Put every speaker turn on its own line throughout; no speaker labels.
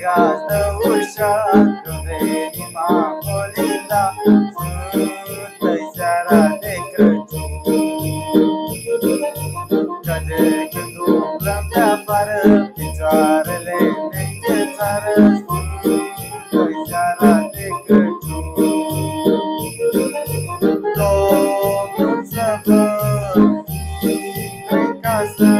regală ușa Când venim amolinda Sfântă-i seara de Crăciun. Că de când umblăm pe afară Picioarele ne înghețară Sfântă-i seara de Crăciun. Domnul să vă în casă.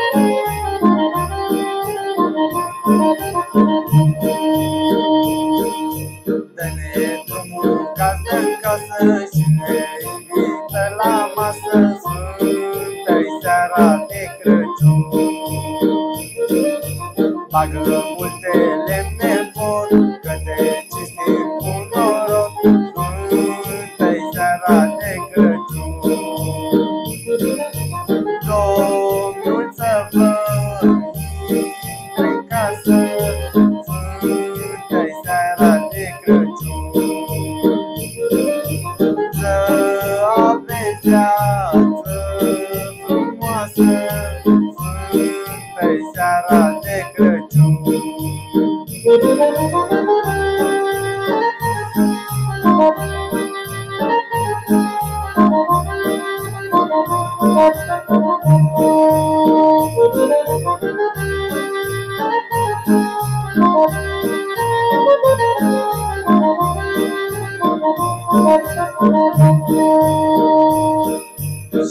Bagă-mul de lemne for găteciți din un norod, Sfântă-i seara negră,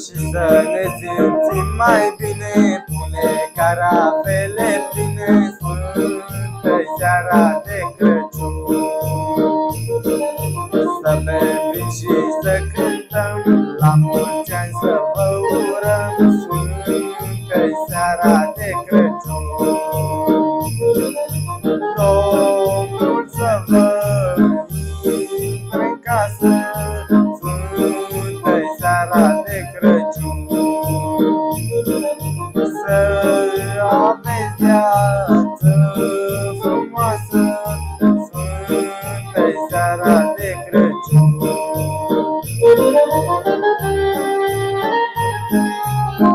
Și să ne simțim mai bine Pune carafele She's the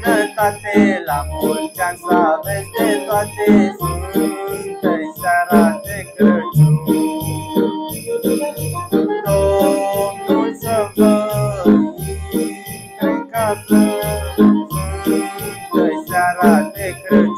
sănătate La mulți ani să aveți de toate Sfântă-i seara de Crăciun. Domnul să vă intre în casă Sfântă-i seara de Crăciun